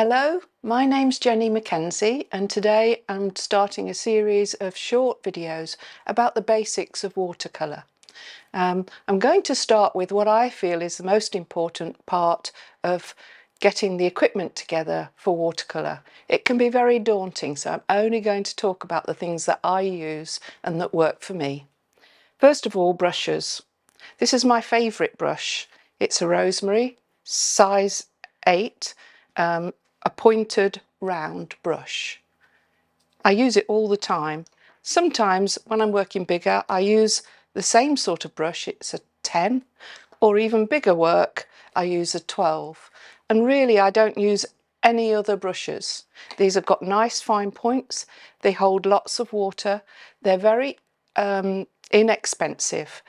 Hello, my name's Jenny McKenzie, and today I'm starting a series of short videos about the basics of watercolour. Um, I'm going to start with what I feel is the most important part of getting the equipment together for watercolour. It can be very daunting so I'm only going to talk about the things that I use and that work for me. First of all brushes. This is my favourite brush. It's a rosemary size 8 um, a pointed round brush. I use it all the time. Sometimes when I'm working bigger, I use the same sort of brush, it's a 10, or even bigger work, I use a 12. And really, I don't use any other brushes. These have got nice fine points, they hold lots of water, they're very um, inexpensive.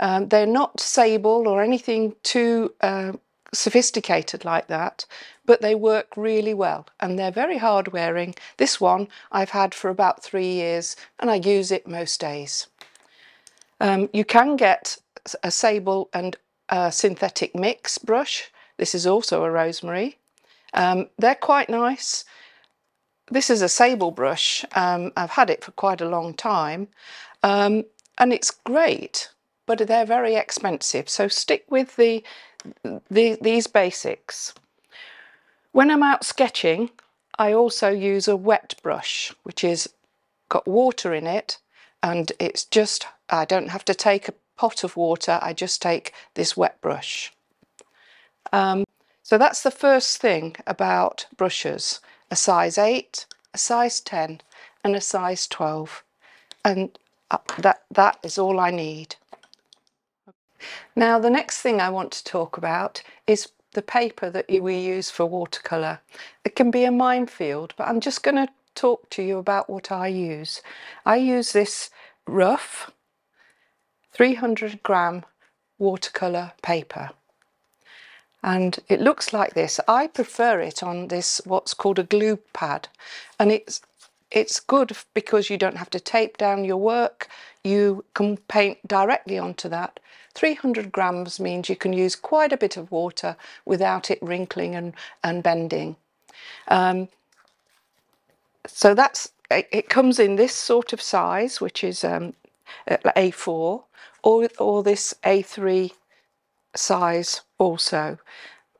Um, they're not sable or anything too uh, sophisticated like that, but they work really well and they're very hard wearing. This one I've had for about three years and I use it most days. Um, you can get a sable and a synthetic mix brush. This is also a rosemary. Um, they're quite nice. This is a sable brush. Um, I've had it for quite a long time um, and it's great, but they're very expensive. So stick with the the, these basics. When I'm out sketching, I also use a wet brush, which is got water in it, and it's just, I don't have to take a pot of water, I just take this wet brush. Um, so that's the first thing about brushes, a size 8, a size 10 and a size 12. And uh, that, that is all I need. Now the next thing I want to talk about is the paper that we use for watercolour. It can be a minefield but I'm just going to talk to you about what I use. I use this rough 300 gram watercolour paper and it looks like this. I prefer it on this what's called a glue pad and it's it's good because you don't have to tape down your work. You can paint directly onto that. 300 grams means you can use quite a bit of water without it wrinkling and, and bending. Um, so that's it comes in this sort of size, which is um, A4, or, or this A3 size also.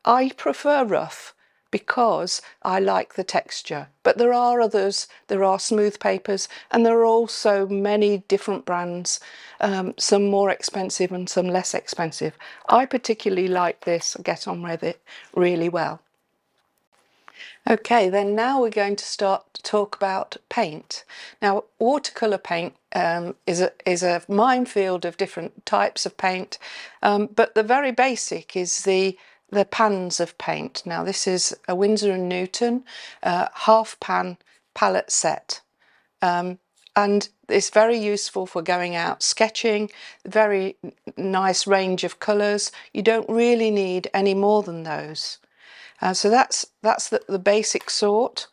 I prefer rough because I like the texture. But there are others, there are smooth papers, and there are also many different brands, um, some more expensive and some less expensive. I particularly like this, I get on with it really well. Okay, then now we're going to start to talk about paint. Now, watercolour paint um, is, a, is a minefield of different types of paint, um, but the very basic is the the pans of paint. Now this is a Winsor & Newton uh, half pan palette set. Um, and it's very useful for going out sketching, very nice range of colours. You don't really need any more than those. Uh, so that's, that's the, the basic sort.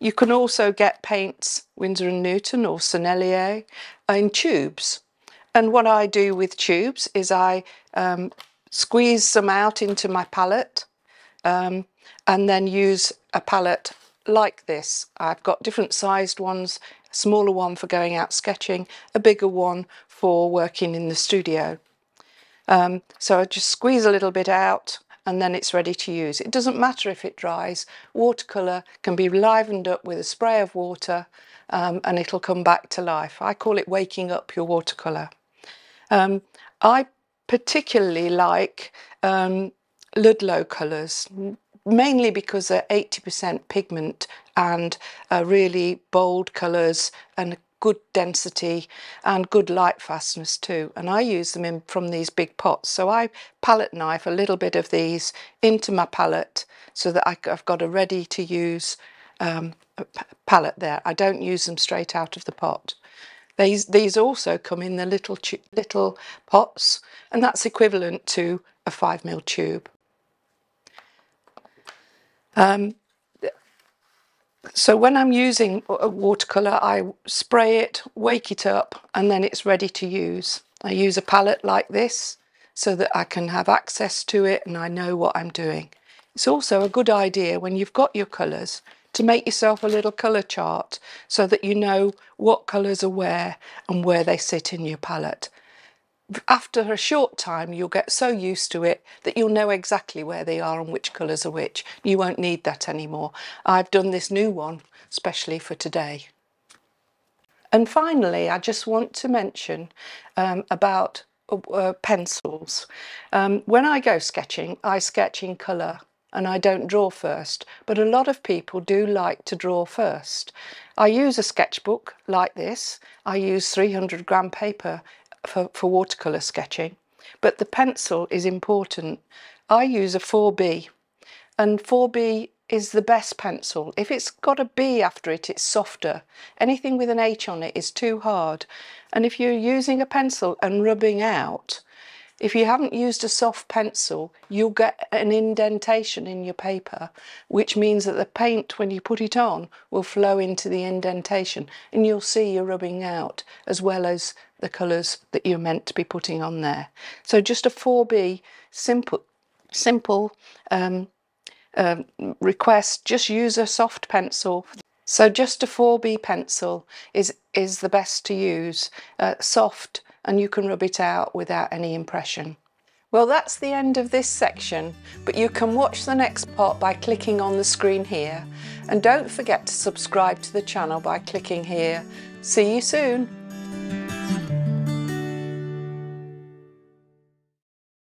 You can also get paints, Winsor & Newton or Sennelier, in tubes. And what I do with tubes is I um, squeeze some out into my palette um, and then use a palette like this. I've got different sized ones, a smaller one for going out sketching, a bigger one for working in the studio. Um, so I just squeeze a little bit out and then it's ready to use. It doesn't matter if it dries. Watercolour can be livened up with a spray of water um, and it'll come back to life. I call it waking up your watercolour. Um, I particularly like um, Ludlow colours, mainly because they're 80% pigment and uh, really bold colours and good density and good light fastness too. And I use them in from these big pots. So I palette knife a little bit of these into my palette so that I, have got a ready to use um, palette there. I don't use them straight out of the pot. These, these also come in the little, little pots and that's equivalent to a 5 mil tube. Um, so when I'm using a watercolour, I spray it, wake it up, and then it's ready to use. I use a palette like this so that I can have access to it and I know what I'm doing. It's also a good idea when you've got your colours to make yourself a little colour chart so that you know what colours are where and where they sit in your palette. After a short time you'll get so used to it that you'll know exactly where they are and which colours are which. You won't need that anymore. I've done this new one especially for today. And finally I just want to mention um, about uh, pencils. Um, when I go sketching I sketch in colour and I don't draw first, but a lot of people do like to draw first. I use a sketchbook like this. I use 300 gram paper for, for watercolour sketching, but the pencil is important. I use a 4B and 4B is the best pencil. If it's got a B after it, it's softer. Anything with an H on it is too hard. And if you're using a pencil and rubbing out, if you haven't used a soft pencil, you'll get an indentation in your paper, which means that the paint, when you put it on, will flow into the indentation and you'll see you're rubbing out as well as the colours that you're meant to be putting on there. So just a 4B, simple, simple um, um, request, just use a soft pencil. So just a 4B pencil is, is the best to use, uh, soft and you can rub it out without any impression. Well that's the end of this section but you can watch the next part by clicking on the screen here and don't forget to subscribe to the channel by clicking here. See you soon!